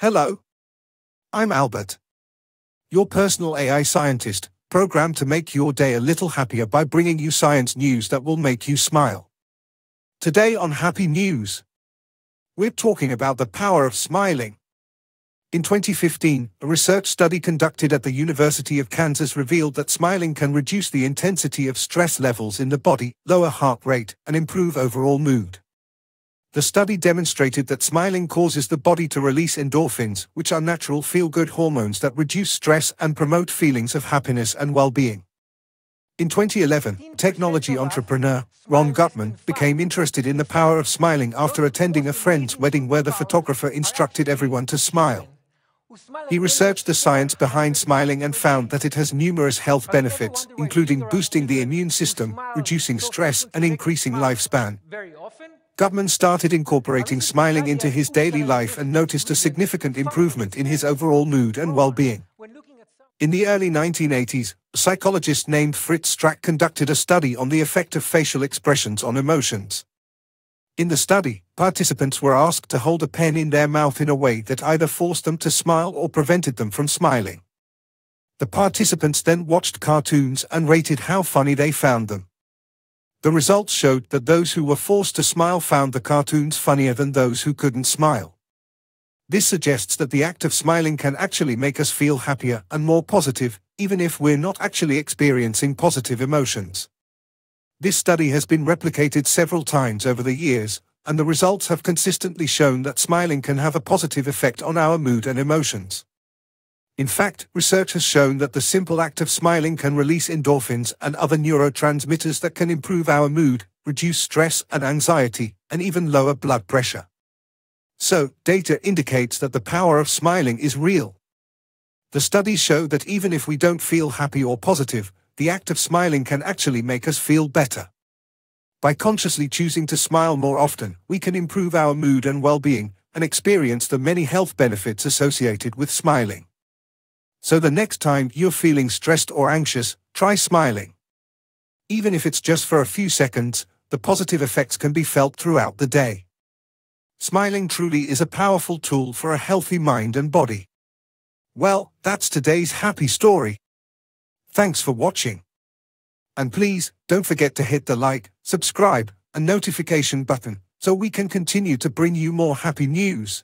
Hello. I'm Albert. Your personal AI scientist, programmed to make your day a little happier by bringing you science news that will make you smile. Today on Happy News, we're talking about the power of smiling. In 2015, a research study conducted at the University of Kansas revealed that smiling can reduce the intensity of stress levels in the body, lower heart rate, and improve overall mood. The study demonstrated that smiling causes the body to release endorphins, which are natural feel-good hormones that reduce stress and promote feelings of happiness and well-being. In 2011, technology entrepreneur Ron Gutman became interested in the power of smiling after attending a friend's wedding where the photographer instructed everyone to smile. He researched the science behind smiling and found that it has numerous health benefits, including boosting the immune system, reducing stress, and increasing lifespan. Gutman started incorporating smiling into his daily life and noticed a significant improvement in his overall mood and well-being. In the early 1980s, a psychologist named Fritz Strack conducted a study on the effect of facial expressions on emotions. In the study, participants were asked to hold a pen in their mouth in a way that either forced them to smile or prevented them from smiling. The participants then watched cartoons and rated how funny they found them. The results showed that those who were forced to smile found the cartoons funnier than those who couldn't smile. This suggests that the act of smiling can actually make us feel happier and more positive, even if we're not actually experiencing positive emotions. This study has been replicated several times over the years, and the results have consistently shown that smiling can have a positive effect on our mood and emotions. In fact, research has shown that the simple act of smiling can release endorphins and other neurotransmitters that can improve our mood, reduce stress and anxiety, and even lower blood pressure. So, data indicates that the power of smiling is real. The studies show that even if we don't feel happy or positive, the act of smiling can actually make us feel better. By consciously choosing to smile more often, we can improve our mood and well-being, and experience the many health benefits associated with smiling. So the next time you're feeling stressed or anxious, try smiling. Even if it's just for a few seconds, the positive effects can be felt throughout the day. Smiling truly is a powerful tool for a healthy mind and body. Well, that's today's happy story. Thanks for watching. And please, don't forget to hit the like, subscribe, and notification button, so we can continue to bring you more happy news.